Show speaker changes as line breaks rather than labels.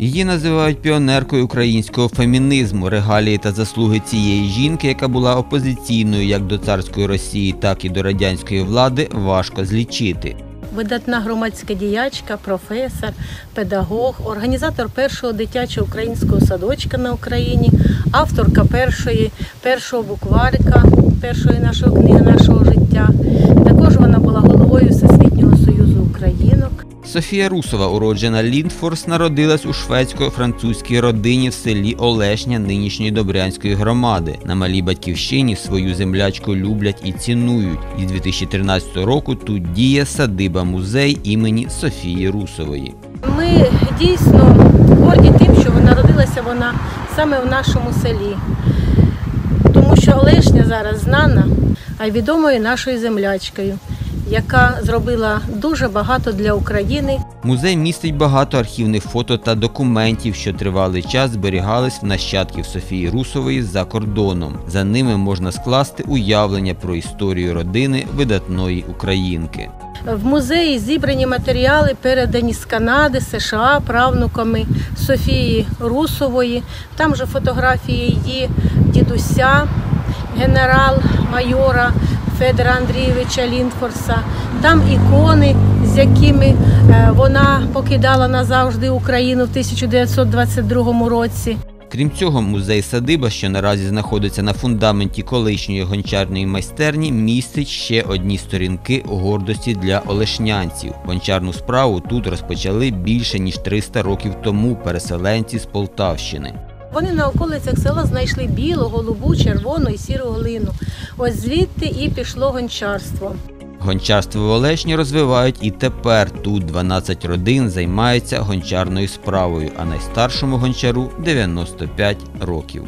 Її називають піонеркою українського фемінізму. Регалії та заслуги цієї жінки, яка була опозиційною як до царської Росії, так і до радянської влади, важко злічити.
Видатна громадська діячка, професор, педагог, організатор першого дитячого українського садочка на Україні, авторка першої, першого букварика, першої нашої книги нашого
Софія Русова, уроджена Ліндфорс, народилась у шведсько-французькій родині в селі Олешня нинішньої Добрянської громади. На малій батьківщині свою землячку люблять і цінують. І з 2013 року тут діє садиба музей імені Софії Русової.
Ми дійсно горді тим, що народилася вона саме в нашому селі. Тому що Олешня зараз знана, а й відомою нашою землячкою, яка зробила дуже багато для України.
Музей містить багато архівних фото та документів, що тривалий час зберігались в нащадків Софії Русової за кордоном. За ними можна скласти уявлення про історію родини видатної українки.
В музеї зібрані матеріали, передані з Канади, США правнуками Софії Русової. Там же фотографії її дідуся, генерал-майора Федора Андрійовича Лінфорса. Там ікони, з якими е, вона покидала назавжди Україну в 1922 році.
Крім цього, музей садиба, що наразі знаходиться на фундаменті колишньої гончарної майстерні, містить ще одні сторінки гордості для олешнянців. Гончарну справу тут розпочали більше ніж 300 років тому переселенці з Полтавщини.
Вони на околицях села знайшли білу, голубу, червону і сіру глину. Ось звідти і пішло гончарство.
Гончарство в Олешні розвивають і тепер. Тут 12 родин займаються гончарною справою, а найстаршому гончару 95 років.